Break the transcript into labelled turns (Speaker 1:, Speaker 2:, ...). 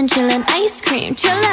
Speaker 1: chillin', chillin', ice cream, chillin'.